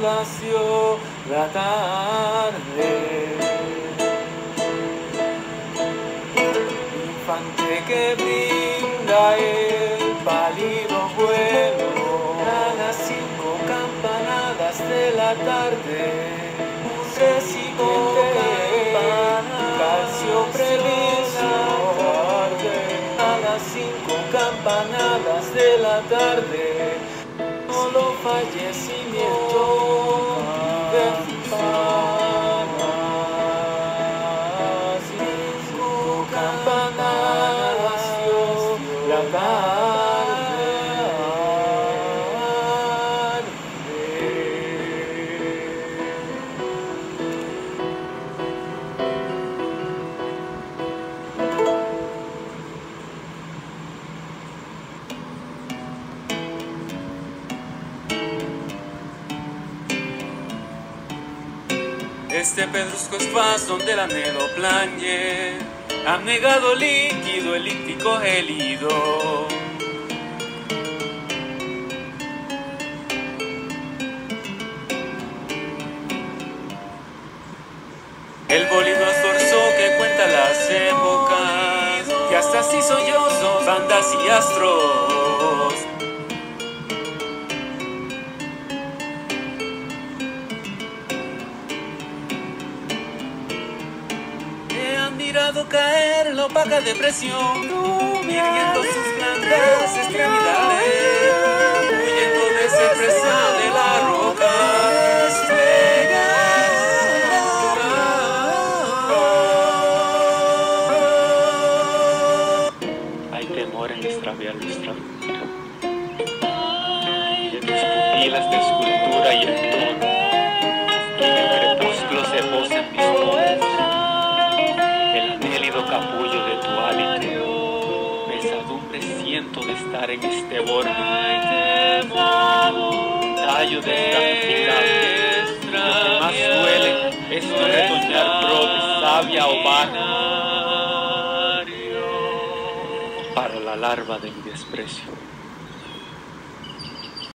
nació la tarde. Infante que brinda el pálido vuelo a las cinco campanadas de la tarde. Un recipiente calcio previso a las cinco campanadas de la tarde. Solo fallecimiento Este pedrusco es faz donde el anhelo plañe, negado líquido elíptico gélido. El bolido estorzo que cuenta las épocas, que hasta así sollozos, bandas y astros. He admirado caer la opaca depresión, irguiendo sus blandas extremidades, huyendo de ser presa de la roca. Hay temor en extraviar nuestra vida. En tus pupilas de escultura y el tono, estar en este borde, tallo descalificado, lo que más duele es no retoñar brote, savia o vana para la larva de mi desprecio.